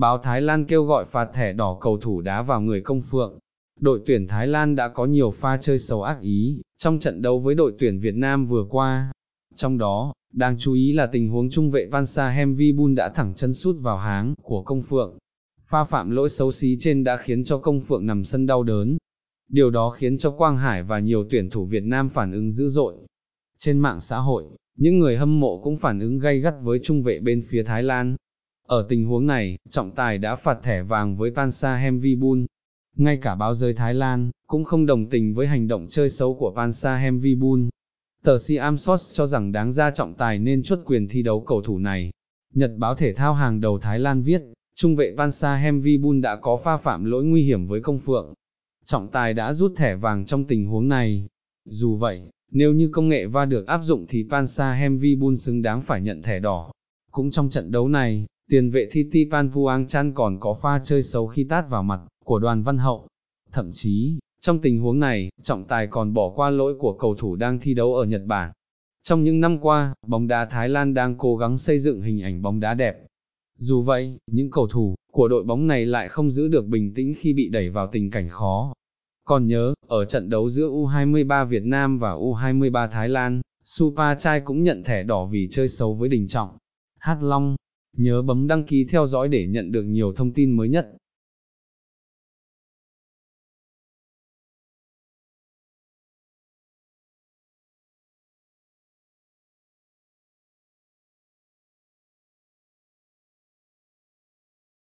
báo Thái Lan kêu gọi phạt thẻ đỏ cầu thủ đá vào người công phượng. Đội tuyển Thái Lan đã có nhiều pha chơi xấu ác ý, trong trận đấu với đội tuyển Việt Nam vừa qua. Trong đó, đáng chú ý là tình huống trung vệ Vansa Hemvibun đã thẳng chân sút vào háng của công phượng. Pha phạm lỗi xấu xí trên đã khiến cho công phượng nằm sân đau đớn. Điều đó khiến cho Quang Hải và nhiều tuyển thủ Việt Nam phản ứng dữ dội. Trên mạng xã hội, những người hâm mộ cũng phản ứng gay gắt với trung vệ bên phía Thái Lan. Ở tình huống này, trọng tài đã phạt thẻ vàng với Pansa Hemvibun. Ngay cả báo giới Thái Lan, cũng không đồng tình với hành động chơi xấu của Pansa Hemvibun. Tờ Siam Sports cho rằng đáng ra trọng tài nên chuất quyền thi đấu cầu thủ này. Nhật báo thể thao hàng đầu Thái Lan viết, trung vệ Pansa Hemvibun đã có pha phạm lỗi nguy hiểm với công phượng. Trọng tài đã rút thẻ vàng trong tình huống này. Dù vậy, nếu như công nghệ va được áp dụng thì Pansa Hemvibun xứng đáng phải nhận thẻ đỏ. Cũng trong trận đấu này, tiền vệ Thiti Pan Vuang Chan còn có pha chơi xấu khi tát vào mặt của đoàn văn hậu. Thậm chí, trong tình huống này, trọng tài còn bỏ qua lỗi của cầu thủ đang thi đấu ở Nhật Bản. Trong những năm qua, bóng đá Thái Lan đang cố gắng xây dựng hình ảnh bóng đá đẹp. Dù vậy, những cầu thủ của đội bóng này lại không giữ được bình tĩnh khi bị đẩy vào tình cảnh khó. Còn nhớ, ở trận đấu giữa U23 Việt Nam và U23 Thái Lan, Supa Chai cũng nhận thẻ đỏ vì chơi xấu với Đình Trọng. Hát Long, nhớ bấm đăng ký theo dõi để nhận được nhiều thông tin mới nhất.